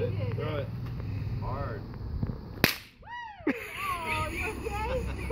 Throw it. Hard. oh, you?